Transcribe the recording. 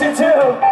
You too.